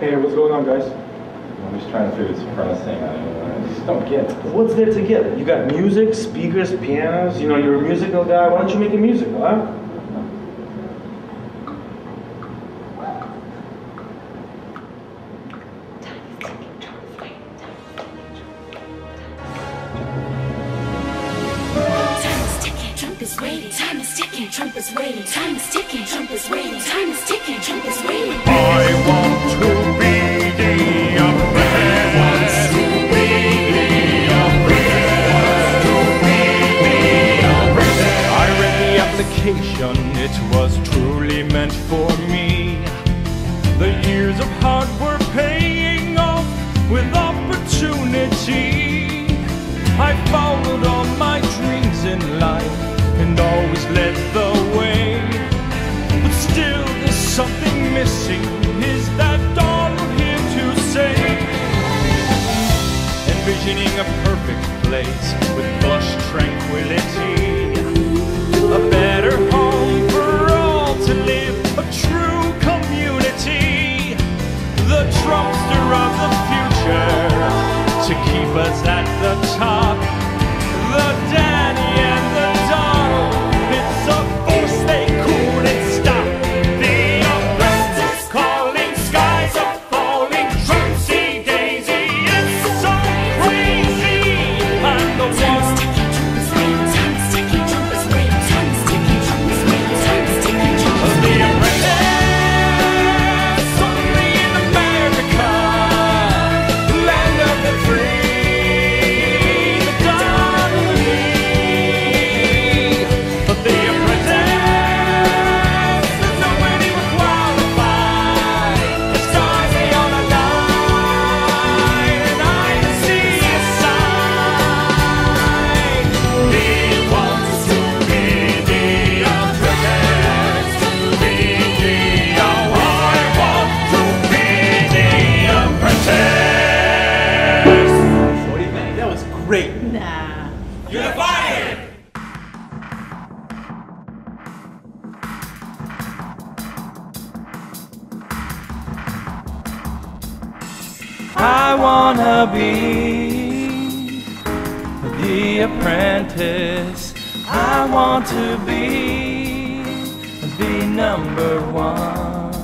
Hey, what's going on, guys? I'm just trying to figure this apprentice thing out. I just don't get it. What's there to get? You got music, speakers, pianos. You know, you're a musical guy. Why don't you make a musical, huh? Time is ticking, Trump is waiting. Time is ticking, Trump is waiting. Time is ticking, Trump is waiting. Time is ticking, Trump is waiting. I want it was truly meant for me. The years of hard work paying off with opportunity. I followed all my dreams in life and always led the way. But still, there's something missing. Is that all here to say? Envisioning a perfect place with plush tranquility. Trumpster of the future to keep us at the top. Great. Nah. You're fired. I wanna be the apprentice. I want to be the number one.